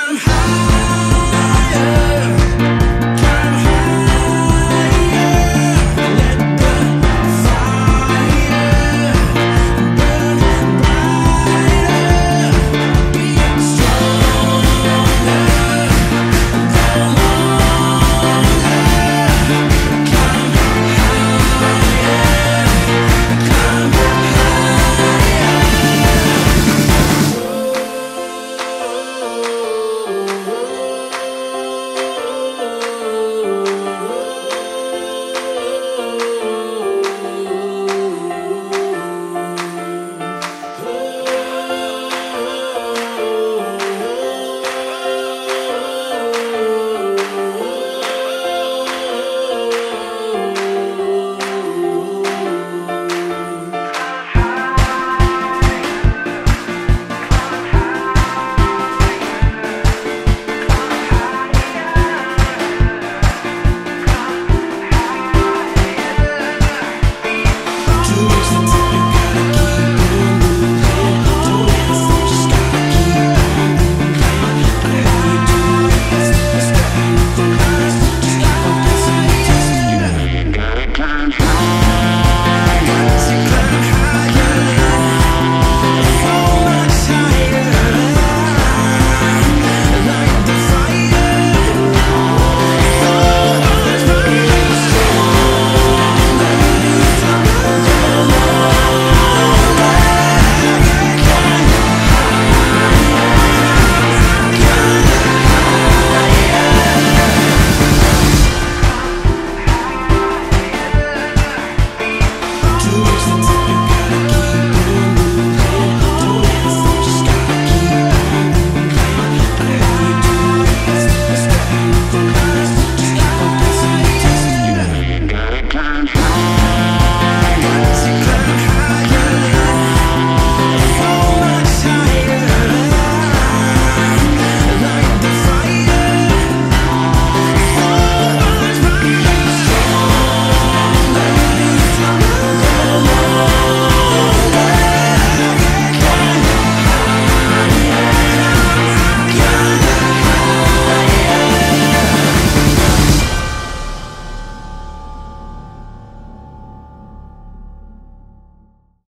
I'm high.